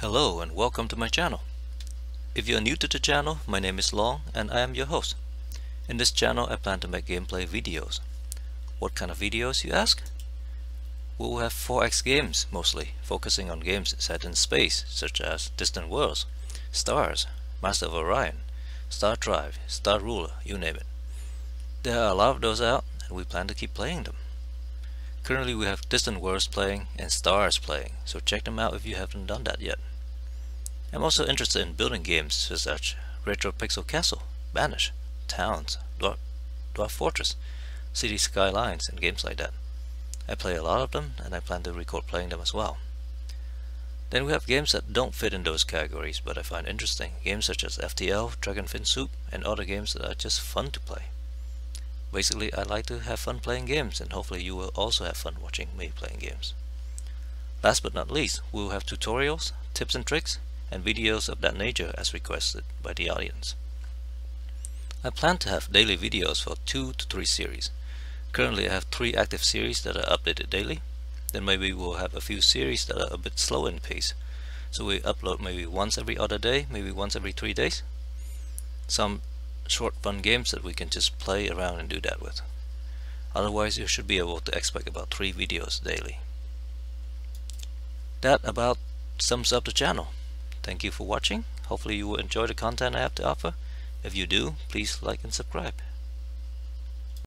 Hello and welcome to my channel. If you're new to the channel, my name is Long and I am your host. In this channel I plan to make gameplay videos. What kind of videos you ask? We'll have 4X games mostly, focusing on games set in space such as Distant Worlds, Stars, Master of Orion, Star Drive, Star Ruler, you name it. There are a lot of those out and we plan to keep playing them. Currently we have Distant Worlds playing and Stars playing, so check them out if you haven't done that yet. I'm also interested in building games such as Retro Pixel Castle, Banish, Towns, Dwarf, Dwarf Fortress, City Skylines and games like that. I play a lot of them and I plan to record playing them as well. Then we have games that don't fit in those categories but I find interesting, games such as FTL, Dragonfin Soup and other games that are just fun to play. Basically, I like to have fun playing games and hopefully you will also have fun watching me playing games. Last but not least, we will have tutorials, tips and tricks, and videos of that nature as requested by the audience. I plan to have daily videos for 2 to 3 series. Currently I have 3 active series that are updated daily. Then maybe we'll have a few series that are a bit slow in pace. So we upload maybe once every other day, maybe once every 3 days. Some short fun games that we can just play around and do that with. Otherwise you should be able to expect about 3 videos daily. That about sums up the channel. Thank you for watching. Hopefully you will enjoy the content I have to offer. If you do, please like and subscribe.